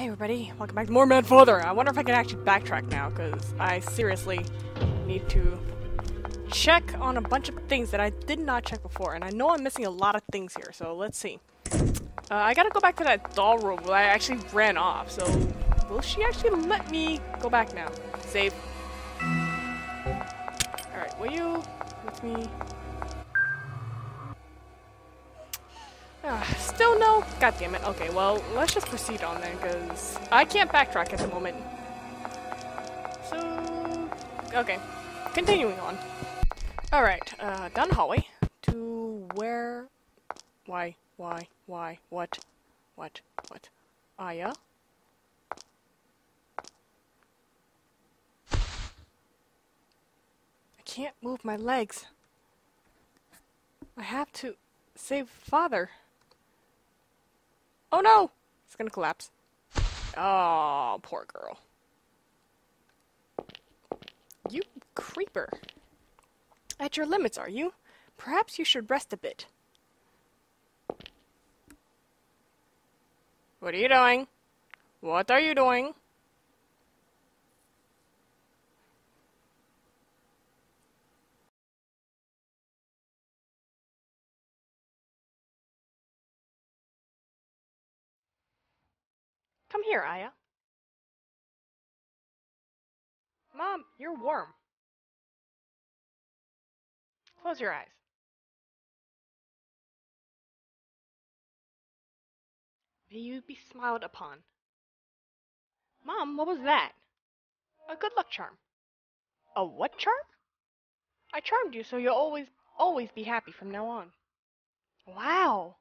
Hey everybody, welcome back to More Mad Father. I wonder if I can actually backtrack now, because I seriously need to check on a bunch of things that I did not check before, and I know I'm missing a lot of things here, so let's see. Uh, I gotta go back to that doll room where I actually ran off, so will she actually let me go back now? Save. Alright, will you let me... Ah, still no? God damn it. Okay, well, let's just proceed on then, because I can't backtrack at the moment. So, okay. Continuing on. Alright, uh, down the hallway to where... Why, why, why, what, what, what? Aya? I can't move my legs. I have to save father. Oh no! It's gonna collapse. Oh, poor girl. You creeper. At your limits, are you? Perhaps you should rest a bit. What are you doing? What are you doing? Come here, Aya. Mom, you're warm. Close your eyes. May you be smiled upon. Mom, what was that? A good luck charm. A what charm? I charmed you so you'll always, always be happy from now on. Wow.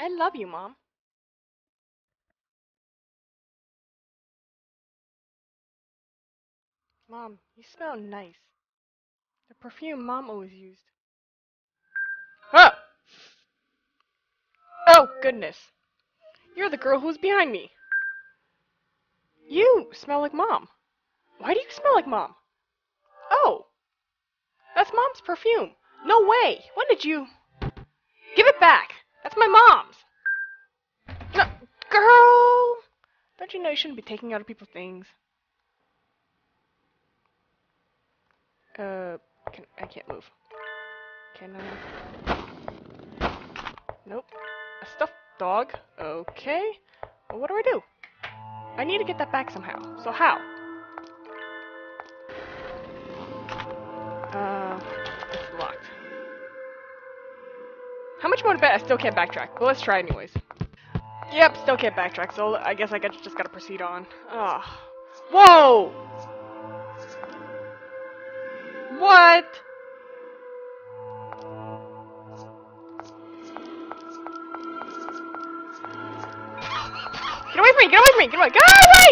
I love you, Mom. Mom, you smell nice. The perfume Mom always used. Ah! Oh, goodness. You're the girl who's behind me. You smell like Mom. Why do you smell like Mom? Oh! That's Mom's perfume. No way! When did you... Give it back! That's my Mom's! No, girl! Don't you know you shouldn't be taking other people's things? Uh, can, I can't move. Can I? Nope. A stuffed dog. Okay. Well, what do I do? I need to get that back somehow. So how? Uh, it's locked. How much more to bet I still can't backtrack? But let's try anyways. Yep, still can't backtrack, so I guess I just gotta proceed on. Ugh. Whoa! What? Get away from me! Get away from me! Get away! Get away!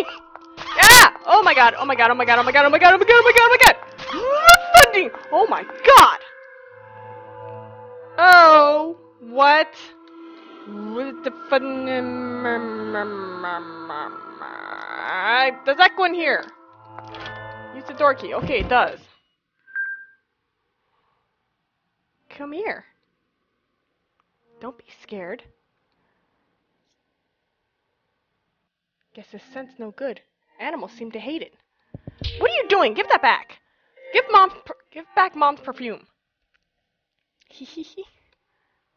Yeah! Oh my god! Oh my god! Oh my god! Oh my god! Oh my god! Oh my god! Oh my god! Oh my god! Oh my god! Oh! What? What the fun? Mm, mm, mm, does that go in here? Use the door key. Okay, it does. Come here. Don't be scared. Guess this scent's no good. Animals seem to hate it. What are you doing? Give that back. Give mom's give back mom's perfume. hee hee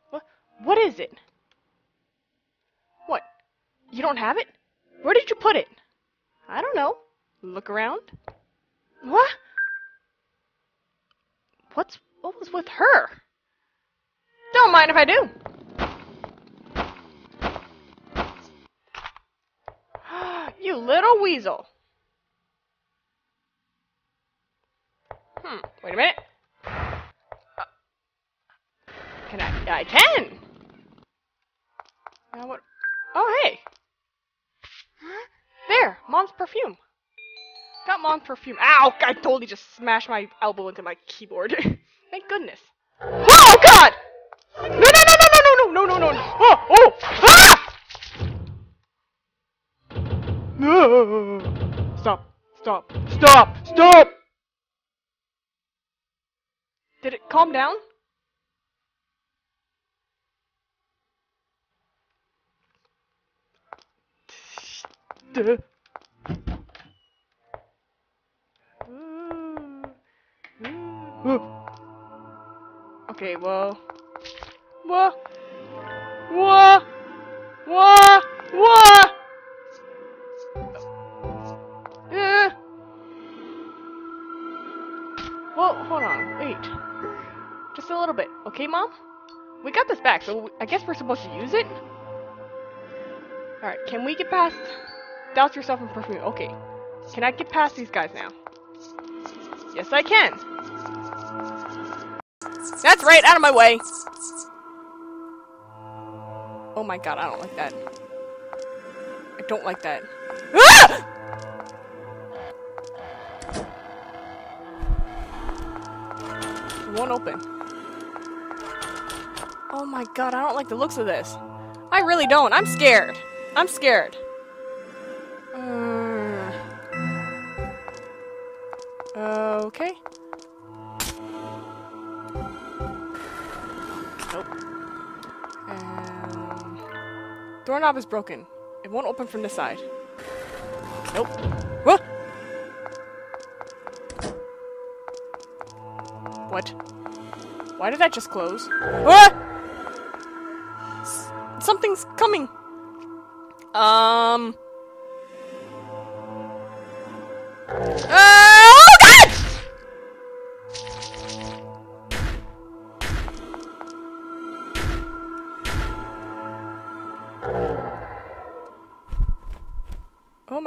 what? What is it? What? You don't have it? Where did you put it? I don't know. Look around. What? What's what was with her? Don't mind if I do. you little weasel. Hmm, wait a minute. Uh, can I? I can! Now what? Oh, hey! There! Mom's perfume. Got mom's perfume. Ow! I totally just smashed my elbow into my keyboard. Thank goodness. Oh, God! No, no, no, no, no, no, no, no, no, no! Oh, oh! Ah! No! Stop! Stop! Stop! Stop! Did it calm down? Duh. Okay, well. What? What? What? What? Yeah. Well, hold on. Wait. Just a little bit. Okay, Mom? We got this back, so I guess we're supposed to use it? Alright, can we get past... Douse yourself in perfume. Okay. Can I get past these guys now? Yes, I can. That's right, out of my way! Oh my god, I don't like that. I don't like that. Ah! Won't open. Oh my god, I don't like the looks of this. I really don't. I'm scared. I'm scared. Uh, okay. Doorknob is broken. It won't open from this side. Nope. What? What? Why did that just close? Ah! S something's coming. Um.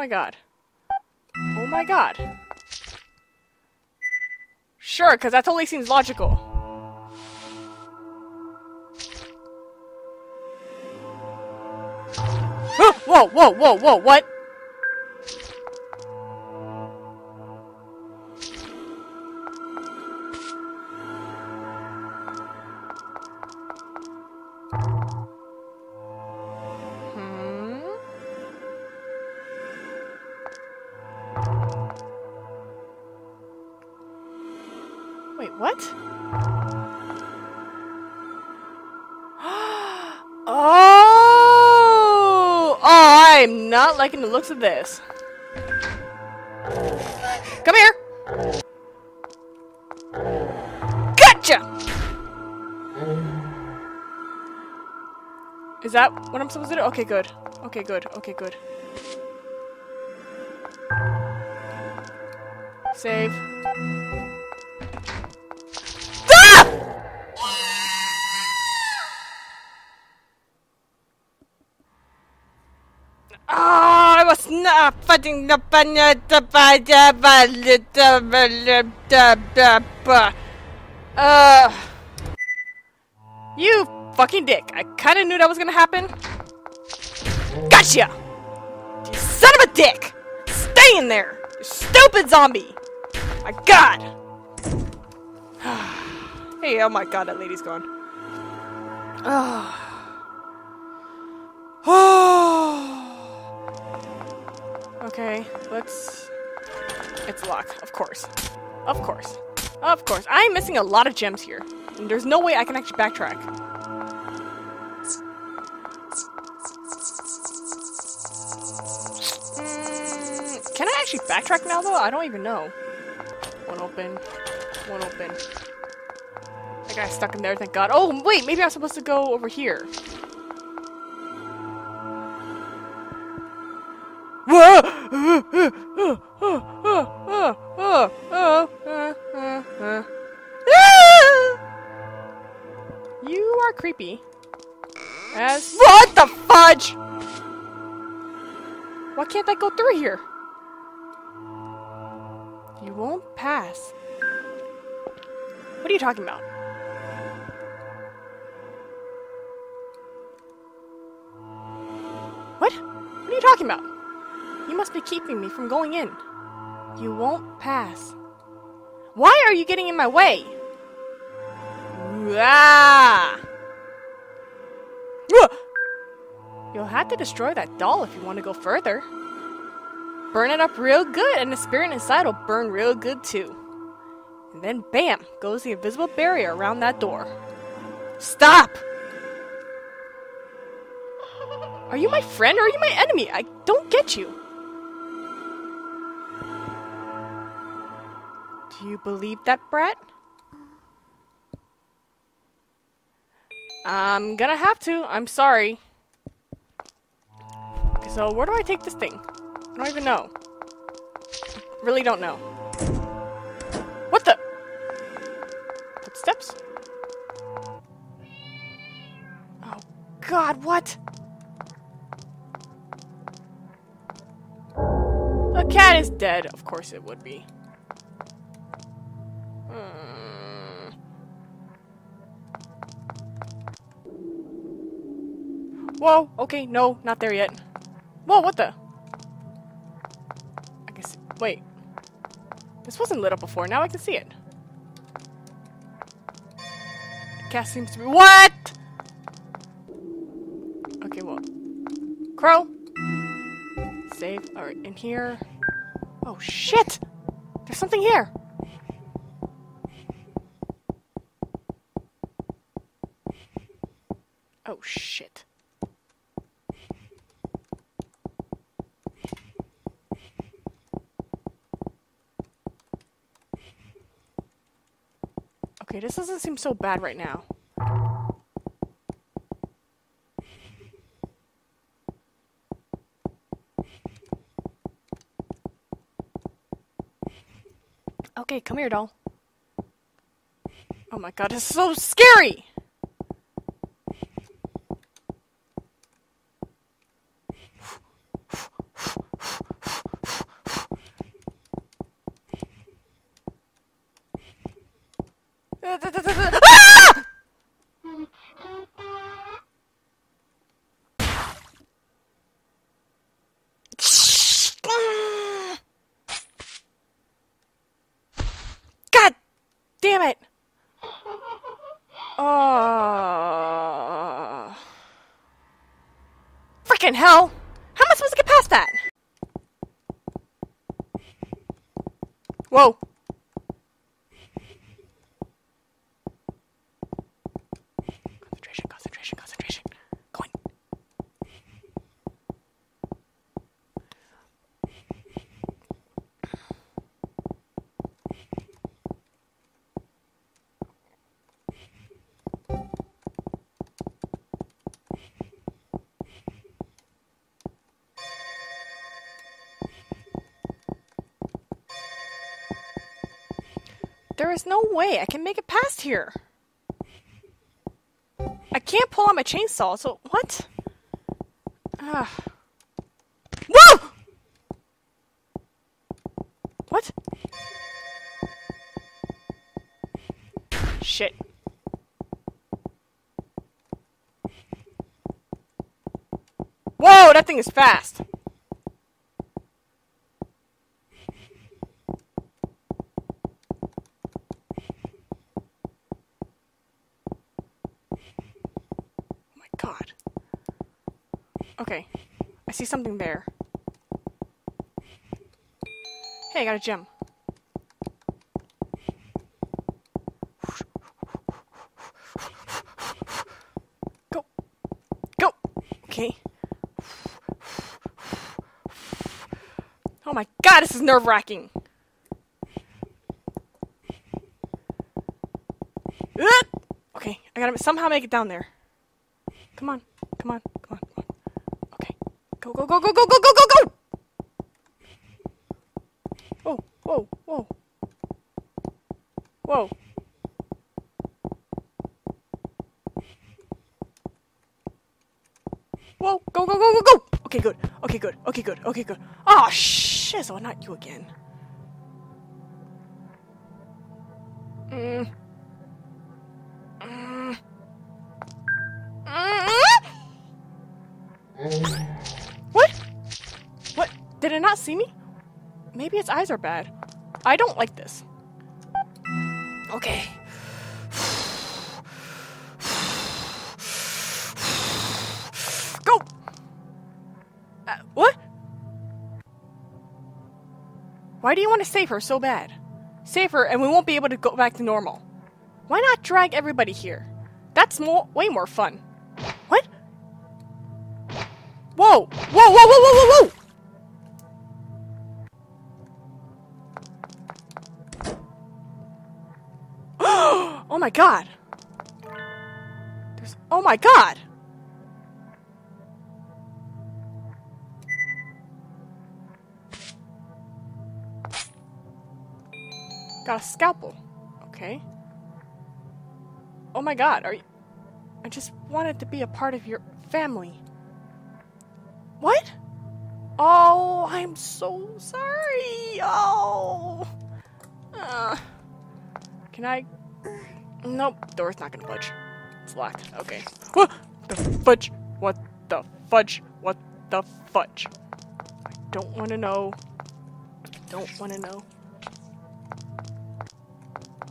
My god. Oh my god. Sure, because that totally seems logical. whoa, whoa, whoa, whoa, what? Liking the looks of this. Come here! Gotcha! Is that what I'm supposed to do? Okay, good. Okay, good. Okay, good. Save. Fighting the Uh, you fucking dick. I kinda knew that was gonna happen. Gotcha! You son of a dick! Stay in there! You stupid zombie! My god! hey, oh my god, that lady's gone. Okay, let's... It's locked, of course. Of course. Of course. I'm missing a lot of gems here. And there's no way I can actually backtrack. Mm, can I actually backtrack now, though? I don't even know. One open. One open. That guy's stuck in there, thank god. Oh, wait, maybe I'm supposed to go over here. You go through here? You won't pass. What are you talking about? What? What are you talking about? You must be keeping me from going in. You won't pass. Why are you getting in my way? Ah! You'll have to destroy that doll if you want to go further burn it up real good, and the spirit inside will burn real good too. And then bam, goes the invisible barrier around that door. Stop! Are you my friend or are you my enemy? I don't get you. Do you believe that, Brett? I'm gonna have to. I'm sorry. So where do I take this thing? I don't even know. Really don't know. What the? Footsteps? Oh, God, what? The cat is dead. Of course it would be. Hmm. Whoa, okay, no, not there yet. Whoa, what the? Wait. This wasn't lit up before, now I can see it. Cat seems to be- WHAT?! Okay, well. Crow! Save, alright, in here. Oh shit! There's something here! Oh shit. Okay, this doesn't seem so bad right now. Okay, come here, doll. Oh my god, it's so scary! There is no way I can make it past here. I can't pull out my chainsaw, so what? Ah. Whoa! What? Shit. Whoa, that thing is fast. Oh my god. Okay. I see something there. Hey, I got a gem. Go. Go. Okay. Oh my god, this is nerve wracking. Okay, I gotta somehow make it down there. Come on, come on, come on, come on. Okay. Go, go, go, go, go, go, go, go, go! Oh, whoa, whoa. Whoa. Whoa, go, go, go, go, go! Okay, good. Okay, good. Okay, good. Okay, good. Oh, shit. So not you again. Mm. Mm. What? What? Did it not see me? Maybe its eyes are bad. I don't like this. Okay. Go! Uh, what? Why do you want to save her so bad? Save her and we won't be able to go back to normal. Why not drag everybody here? That's more, way more fun. What? Whoa! Whoa, whoa, whoa, whoa, whoa, oh my god! There's. Oh my god! Got a scalpel. Okay. Oh my god, are you. I just wanted to be a part of your family. What? Oh, I'm so sorry. Oh. Uh, can I? Nope, door's not gonna budge. It's locked. Okay. What the fudge? What the fudge? What the fudge? I don't want to know. Don't want to know.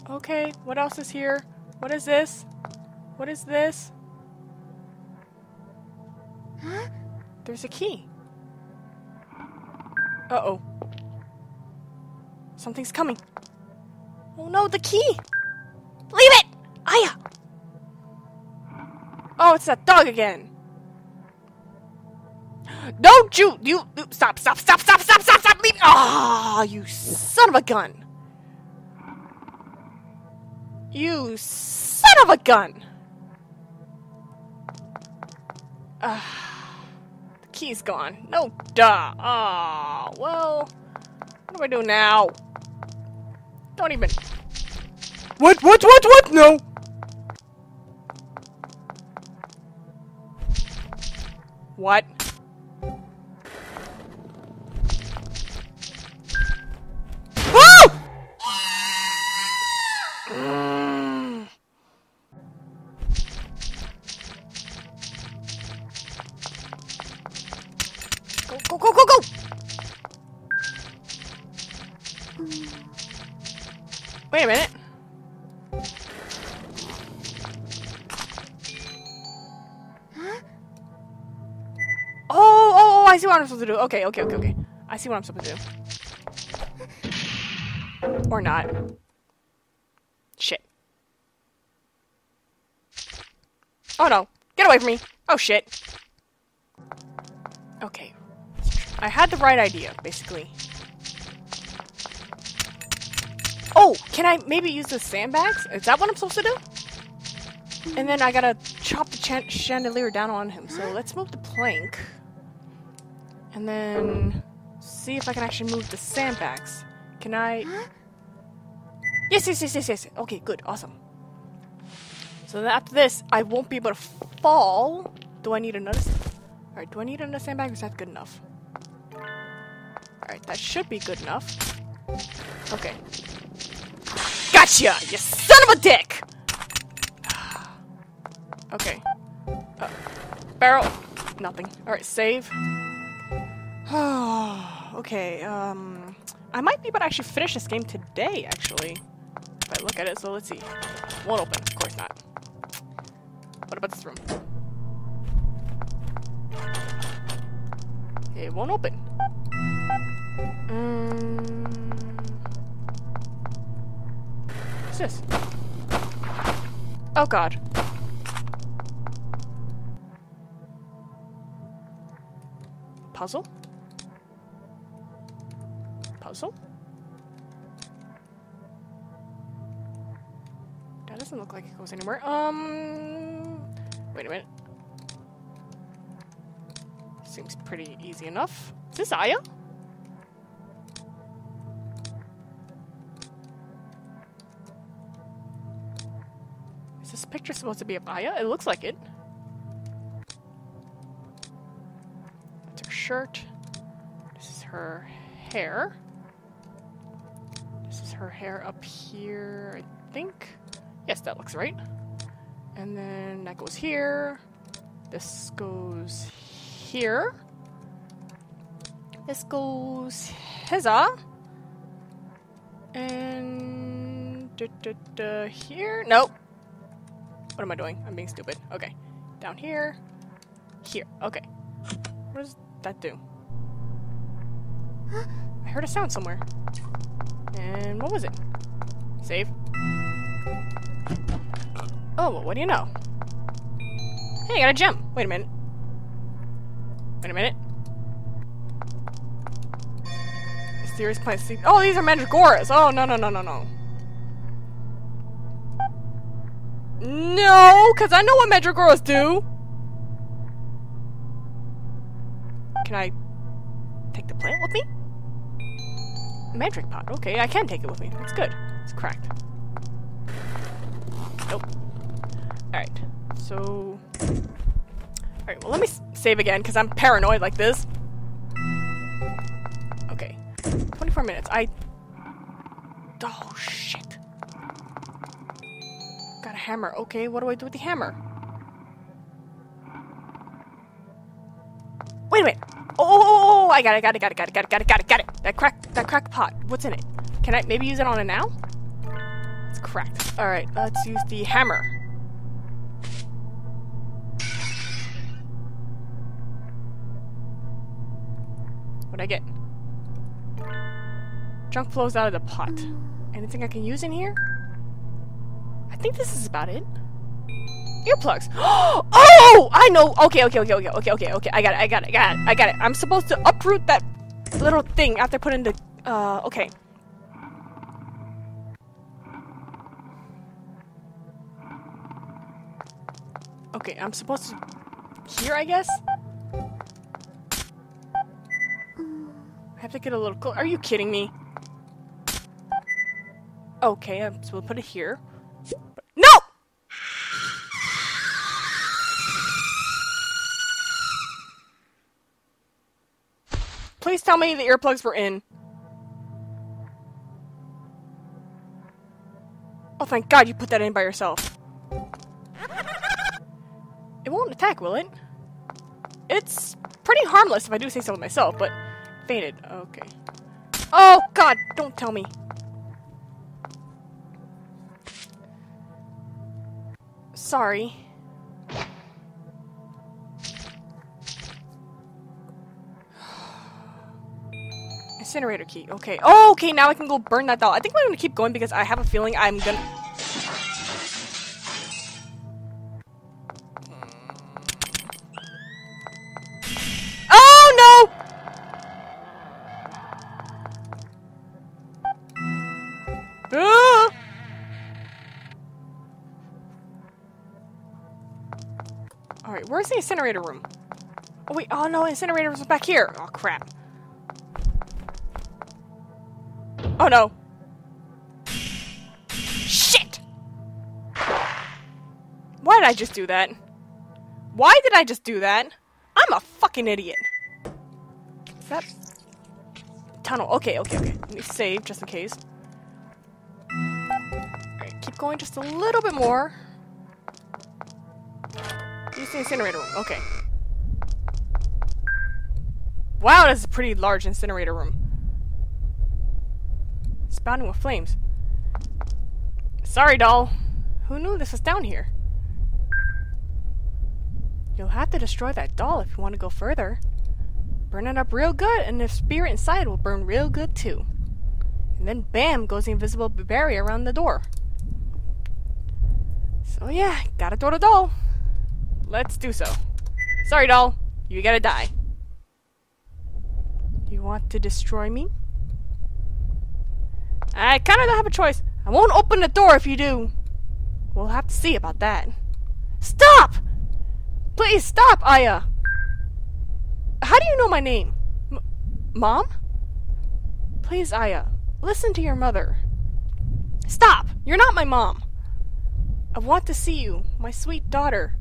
Okay, what else is here? What is this? What is this? There's a key. Uh-oh. Something's coming. Oh no, the key! Leave it! Aya! Oh, it's that dog again. Don't you, you, you, stop, stop, stop, stop, stop, stop, stop, leave, ah, oh, you son of a gun. You son of a gun! The key's gone. No duh. Ah, oh, well, what do I do now? Don't even. What, what, what, what? No! What? Wait a minute. Huh? Oh, oh, oh, oh, I see what I'm supposed to do. Okay, okay, okay, okay. I see what I'm supposed to do. Or not. Shit. Oh no. Get away from me. Oh shit. Okay, I had the right idea, basically. Oh, can I maybe use the sandbags? Is that what I'm supposed to do? And then I gotta chop the ch chandelier down on him. So let's move the plank. And then see if I can actually move the sandbags. Can I... Yes, yes, yes, yes, yes. Okay, good. Awesome. So after this, I won't be able to fall. Do I need another... Alright, do I need another sandbag is that good enough? Alright, that should be good enough. Okay. Gotcha! You son of a dick! okay. Uh, barrel. Nothing. Alright, save. okay, um... I might be able to actually finish this game today, actually. If I look at it, so let's see. Won't open. Of course not. What about this room? It won't open. Um, this? Oh god. Puzzle? Puzzle? That doesn't look like it goes anywhere. Um, wait a minute. Seems pretty easy enough. Is this Aya? Picture supposed to be of Aya? It looks like it. That's her shirt. This is her hair. This is her hair up here, I think. Yes, that looks right. And then that goes here. This goes here. This goes hiza. And da, da, da, here. Nope. What am I doing? I'm being stupid. Okay. Down here. Here. Okay. What does that do? I heard a sound somewhere. And what was it? Save. Oh, well, what do you know? Hey, I got a gem. Wait a minute. Wait a minute. Mysterious plant seed. Oh, these are mandragoras. Oh, no, no, no, no, no. No, because I know what Mandragoras do. Can I take the plant with me? Magic pot. Okay, I can take it with me. That's good. It's cracked. Nope. Alright. So... Alright, well let me save again, because I'm paranoid like this. Okay. 24 minutes. I... Oh, shit. Hammer. Okay, what do I do with the hammer? Wait a minute. Oh, oh, oh, oh, oh, I got it, got it, got it, got it, got it, got it, got it, got it. That crack, that crack pot. What's in it? Can I maybe use it on it now? It's cracked. All right, let's use the hammer. What'd I get? Junk flows out of the pot. Anything I can use in here? I think this is about it. Earplugs. Oh, I know. Okay, okay, okay, okay, okay, okay, okay. I got it. I got it. I got it. I got it. I'm supposed to uproot that little thing after putting the. Uh, okay. Okay, I'm supposed to. Here, I guess. I have to get a little close. Are you kidding me? Okay, I'm supposed to put it here. No! Please many me the earplugs were in. Oh, thank God you put that in by yourself. It won't attack, will it? It's pretty harmless if I do say so myself, but fainted. Okay. Oh, God, don't tell me. Sorry. Incinerator key. Okay. Oh, okay, now I can go burn that doll. I think I'm gonna keep going because I have a feeling I'm gonna... Oh, no! Ah! Alright, where's the incinerator room? Oh wait, oh no, incinerator back here. Oh crap. Oh no. Shit! Why did I just do that? Why did I just do that? I'm a fucking idiot. Is that... Tunnel. Okay, okay, okay. Let me save, just in case. Alright, keep going just a little bit more. Use the incinerator room. Okay. Wow, that's a pretty large incinerator room. Spouting with flames. Sorry, doll. Who knew this was down here? You'll have to destroy that doll if you want to go further. Burn it up real good, and the spirit inside will burn real good too. And then bam goes the invisible barrier around the door. So yeah, gotta throw the doll. Let's do so. Sorry, doll. You gotta die. You want to destroy me? I kinda don't have a choice. I won't open the door if you do. We'll have to see about that. Stop! Please stop, Aya! How do you know my name? M Mom? Please, Aya, listen to your mother. Stop! You're not my mom! I want to see you, my sweet daughter.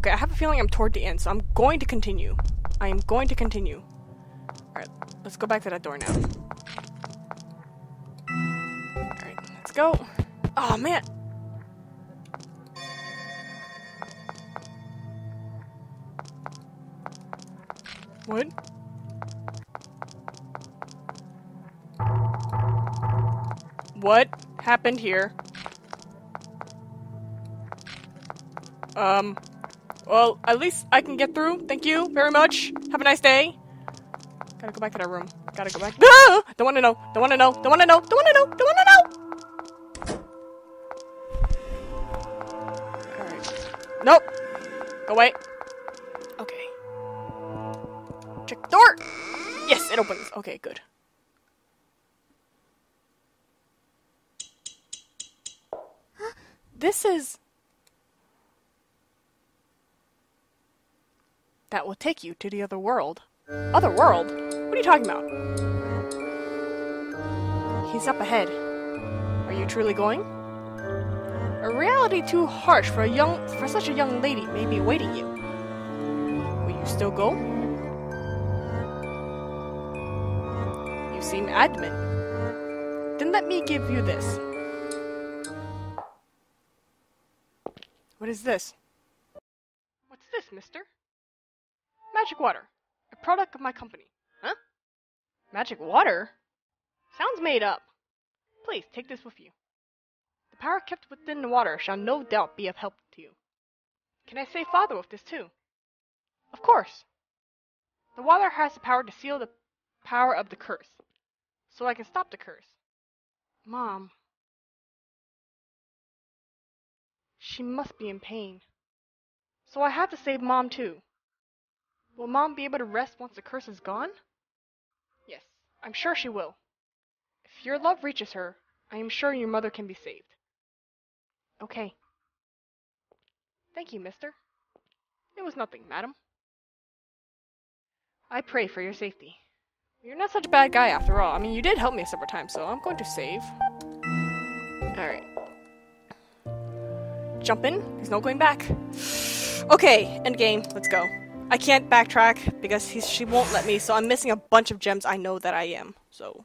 Okay, I have a feeling I'm toward the end, so I'm going to continue. I am going to continue. Alright, let's go back to that door now. Alright, let's go. Oh, man! What? What happened here? Um... Well, at least I can get through. Thank you very much. Have a nice day. Gotta go back to that room. Gotta go back. Ah! Don't wanna know. Don't wanna know. Don't wanna know. Don't wanna know. Don't wanna know. Alright. Nope. Go away. Okay. Check door. Yes. it opens. Okay, good. This is... That will take you to the other world. Other world? What are you talking about? He's up ahead. Are you truly going? A reality too harsh for a young for such a young lady may be awaiting you. Will you still go? You seem adamant. Then let me give you this. What is this? What's this, mister? Magic water. A product of my company. Huh? Magic water? Sounds made up. Please, take this with you. The power kept within the water shall no doubt be of help to you. Can I save father with this too? Of course. The water has the power to seal the power of the curse. So I can stop the curse. Mom. She must be in pain. So I have to save Mom too. Will Mom be able to rest once the curse is gone? Yes, I'm sure she will. If your love reaches her, I am sure your mother can be saved. Okay. Thank you, mister. It was nothing, madam. I pray for your safety. You're not such a bad guy after all. I mean, you did help me several times, so I'm going to save. Alright. Jump in. There's no going back. Okay, end game. Let's go. I can't backtrack because she won't let me, so I'm missing a bunch of gems I know that I am. So,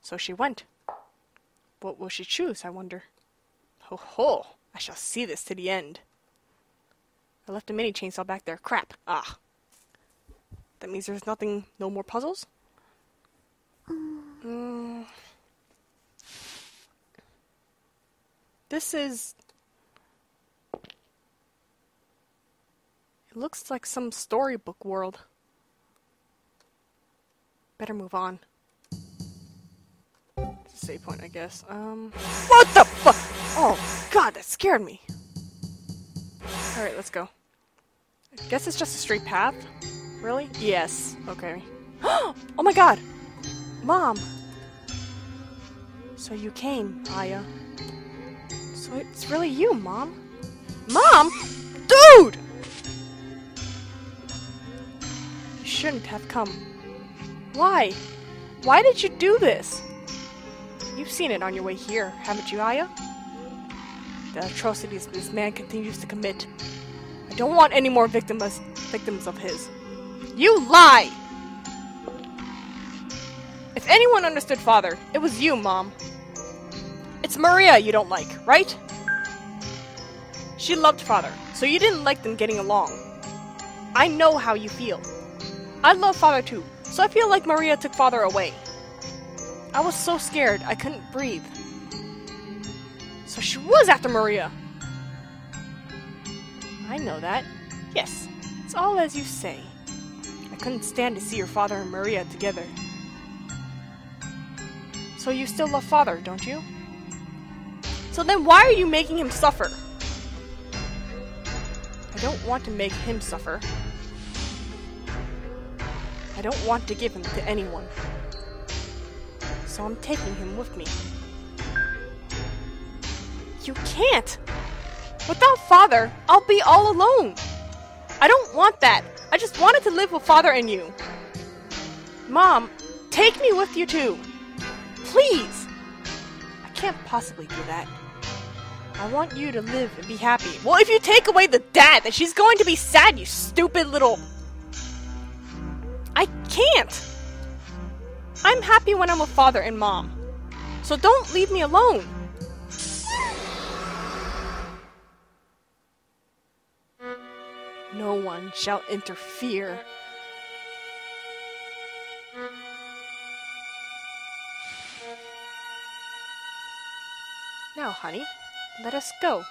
so she went. What will she choose, I wonder? Ho ho! I shall see this to the end. I left a mini chainsaw back there. Crap. Ah. That means there's nothing, no more puzzles? Mm. This is looks like some storybook world. Better move on. It's a save point, I guess. Um, what the fuck? Oh, God, that scared me. Alright, let's go. I guess it's just a straight path. Really? Yes. Okay. oh my god! Mom! So you came, Aya. So it's really you, Mom? Mom? Dude! Shouldn't have come. Why? Why did you do this? You've seen it on your way here, haven't you, Aya? The atrocities this man continues to commit. I don't want any more victims, victims of his. You lie! If anyone understood father, it was you, Mom. It's Maria you don't like, right? She loved father, so you didn't like them getting along. I know how you feel. I love father too, so I feel like Maria took father away. I was so scared I couldn't breathe. So she was after Maria. I know that. Yes, it's all as you say. I couldn't stand to see your father and Maria together. So you still love father, don't you? So then why are you making him suffer? I don't want to make him suffer. I don't want to give him to anyone. So I'm taking him with me. You can't! Without father, I'll be all alone! I don't want that! I just wanted to live with father and you! Mom, take me with you too! Please! I can't possibly do that. I want you to live and be happy. Well, if you take away the dad, then she's going to be sad, you stupid little can't! I'm happy when I'm with father and mom. So don't leave me alone. No one shall interfere. Now, honey, let us go.